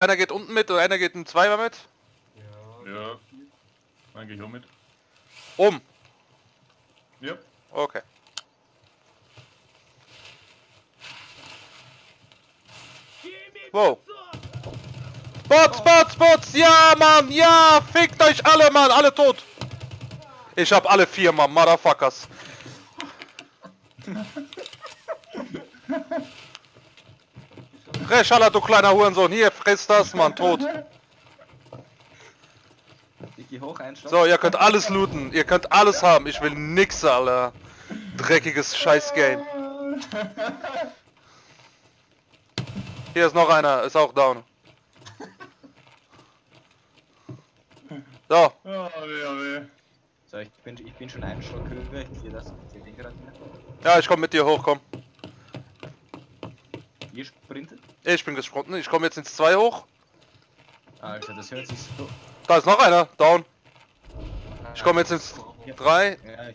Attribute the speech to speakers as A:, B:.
A: Einer geht unten mit und einer geht im Zweier mit.
B: Ja.
C: Ja. Dann geh ich auch mit.
A: Um.
C: Ja.
A: Okay. Wow. Bots, Bots, Bots! Ja, Mann! Ja! Fickt euch alle, Mann! Alle tot! Ich hab alle vier, Mann, Motherfuckers. Reschalla, du kleiner Hurensohn! Hier, friss das, Mann! Tot!
B: Ich geh hoch, einschlag.
A: So, ihr könnt alles looten. Ihr könnt alles haben. Ich will nix, Alter. Dreckiges Scheiß-Game. Hier ist noch einer, ist auch down. So,
C: Oh, weh, oh, weh.
B: So, ich bin, ich bin schon einen Stock höher, ich sehe das. Ich sehe den gerade nicht.
A: ja, ich komm mit dir hoch, komm.
B: Ihr sprintet?
A: Ich bin gesprungen, ich komme jetzt ins 2 hoch.
B: Alter, das hört sich so...
A: Da ist noch einer, down. Ich komme jetzt ins
B: Ja.
A: 3.
B: Ja,